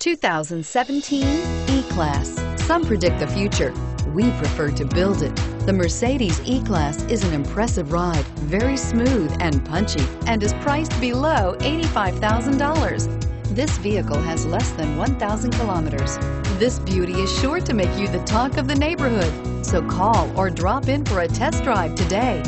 2017 E-Class. Some predict the future. We prefer to build it. The Mercedes E-Class is an impressive ride, very smooth and punchy, and is priced below $85,000. This vehicle has less than 1,000 kilometers. This beauty is sure to make you the talk of the neighborhood. So call or drop in for a test drive today.